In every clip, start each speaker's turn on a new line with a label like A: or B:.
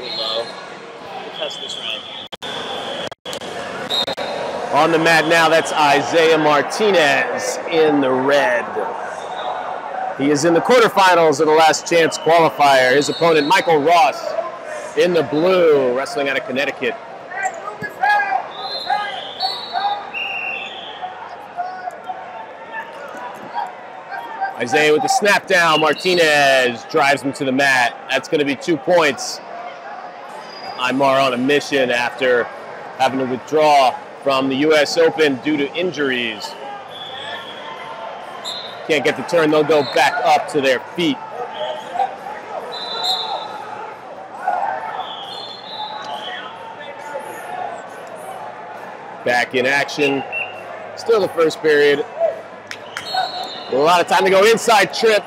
A: little low. We'll test this round.
B: On the mat now, that's Isaiah Martinez in the red. He is in the quarterfinals of the last chance qualifier. His opponent, Michael Ross, in the blue, wrestling out of Connecticut. Isaiah with the snap down. Martinez drives him to the mat. That's going to be two points. Imar on a mission after having to withdraw from the U.S. Open due to injuries. Can't get the turn, they'll go back up to their feet. Back in action. Still the first period. A lot of time to go. Inside trip.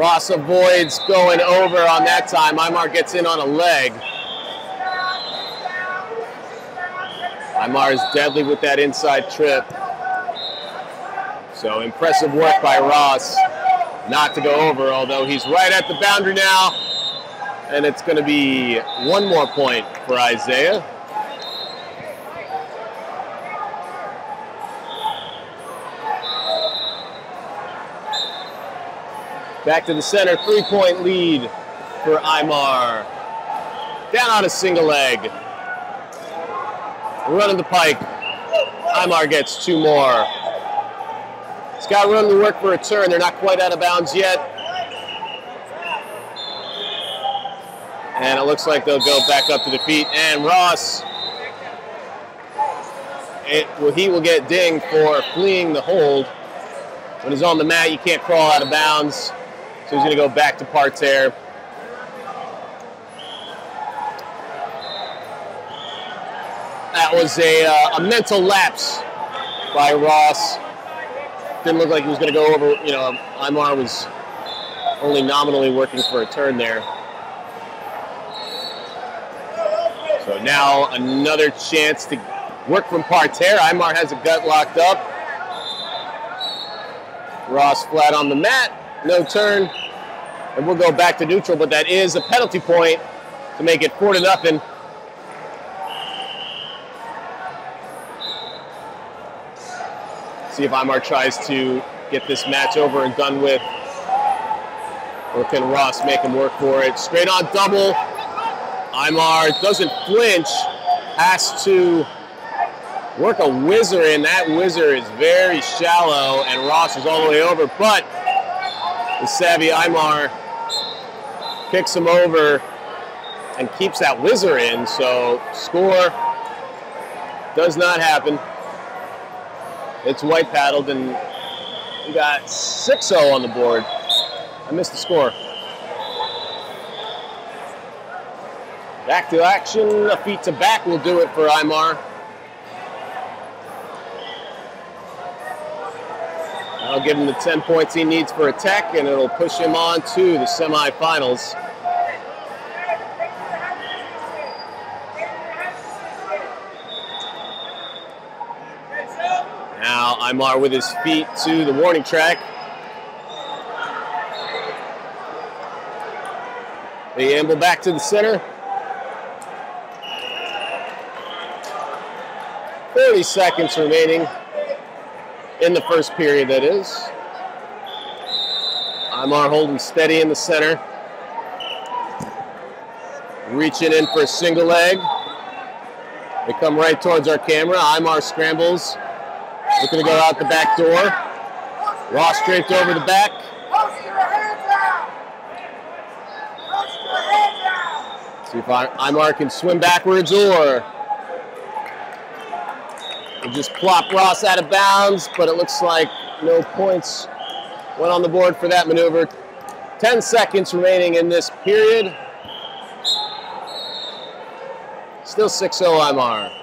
B: Ross avoids going over on that time. Imar gets in on a leg. Imar is deadly with that inside trip. So impressive work by Ross not to go over, although he's right at the boundary now. And it's going to be one more point for Isaiah. Back to the center, three-point lead for Imar. Down on a single leg. Running the pike. Imar gets two more. He's got run to work for a turn. They're not quite out of bounds yet. And it looks like they'll go back up to the feet. And Ross, it, well, he will get dinged for fleeing the hold. When he's on the mat, you can't crawl out of bounds. So he's going to go back to parterre. That was a, uh, a mental lapse by Ross. Didn't look like he was going to go over. You know, Imar was only nominally working for a turn there. So now another chance to work from parterre. Imar has a gut locked up. Ross flat on the mat, no turn, and we'll go back to neutral, but that is a penalty point to make it four to nothing. See if Imar tries to get this match over and done with. Or can Ross make him work for it? Straight on double. Imar doesn't flinch, has to work a whizzer in. That whizzer is very shallow, and Ross is all the way over. But the savvy Imar kicks him over and keeps that whizzer in. So score does not happen. It's white paddled, and we got 6-0 on the board. I missed the score. Back to action, a feet to back will do it for Imar. That'll give him the 10 points he needs for a tech, and it'll push him on to the semifinals. Now Imar with his feet to the warning track. They amble back to the center. 30 seconds remaining in the first period, that is. Imar holding steady in the center. Reaching in for a single leg. They come right towards our camera. Imar scrambles. Looking to go out the back door. Ross draped over the back. See if Imar can swim backwards or just plop Ross out of bounds, but it looks like no points went on the board for that maneuver. 10 seconds remaining in this period. Still 6-0 Imar.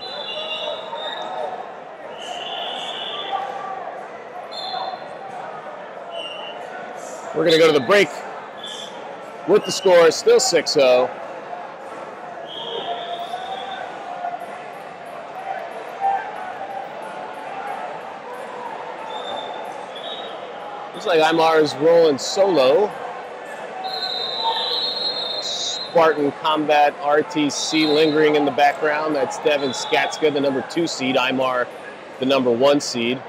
B: We're going to go to the break with the score still 6-0. Looks like Imar is rolling solo. Spartan Combat RTC lingering in the background. That's Devin Skatzka, the number two seed. Imar, the number one seed.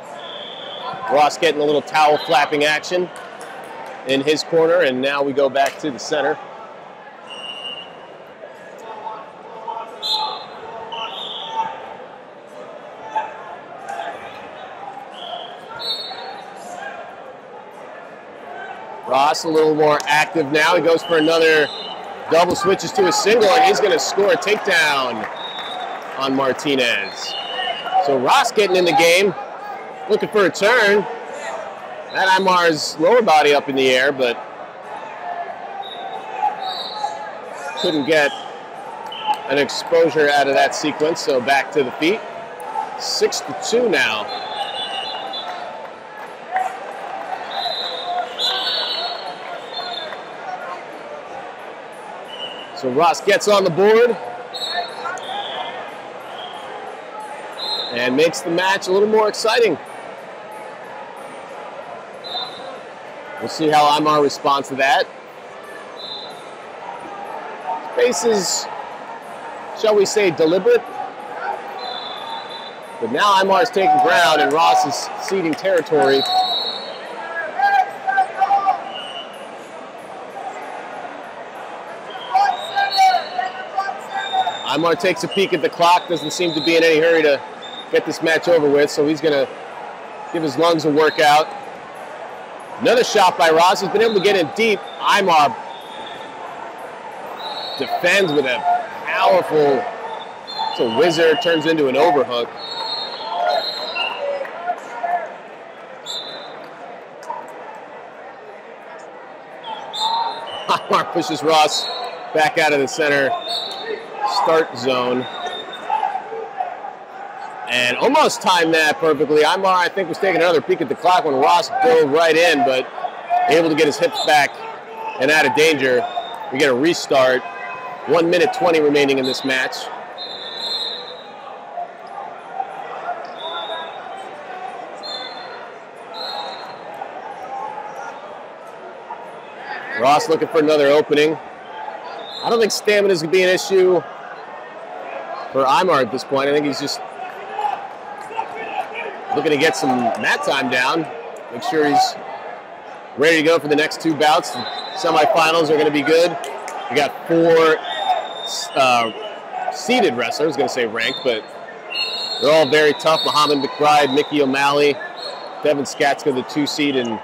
B: Ross getting a little towel flapping action in his corner, and now we go back to the center. Ross a little more active now. He goes for another double switches to a single, and he's going to score a takedown on Martinez. So Ross getting in the game, looking for a turn. That Imar's lower body up in the air, but couldn't get an exposure out of that sequence, so back to the feet. Six to two now. So Ross gets on the board and makes the match a little more exciting. We'll see how Imar responds to that. Pace is, shall we say, deliberate. But now Imar is taking ground and Ross is ceding territory. Imar takes a peek at the clock, doesn't seem to be in any hurry to get this match over with, so he's going to give his lungs a workout. Another shot by Ross. He's been able to get in deep. Imar defends with a powerful, it's a whizzer, turns into an overhook. Imar pushes Ross back out of the center start zone. And almost timed that perfectly. Imar, I think, was taking another peek at the clock when Ross dove right in, but able to get his hips back and out of danger. We get a restart. One minute 20 remaining in this match. Ross looking for another opening. I don't think stamina is going to be an issue for Imar at this point. I think he's just looking to get some mat time down, make sure he's ready to go for the next two bouts. The semifinals are going to be good. We got four uh, seeded wrestlers, I was going to say ranked, but they're all very tough. Muhammad McBride, Mickey O'Malley, Devin Skatzka, the two seed, and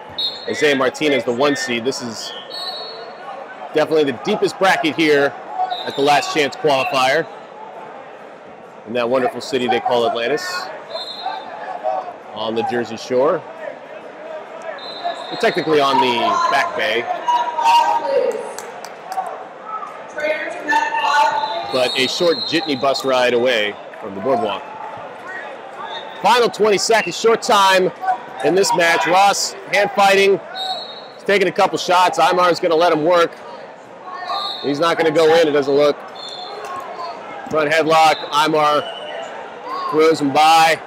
B: Isaiah Martinez, the one seed. This is definitely the deepest bracket here at the last chance qualifier in that wonderful city they call Atlantis on the Jersey Shore. Technically on the back bay. But a short jitney bus ride away from the boardwalk. Final 20 seconds, short time in this match. Ross hand fighting. He's taking a couple shots. Imar is going to let him work. He's not going to go in, it doesn't look. Front headlock, Imar throws him by.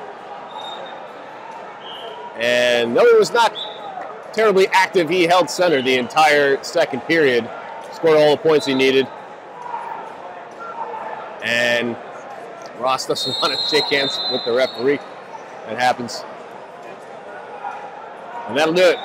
B: And though he was not terribly active, he held center the entire second period. Scored all the points he needed. And Ross doesn't want to shake hands with the referee. That happens. And that'll do it.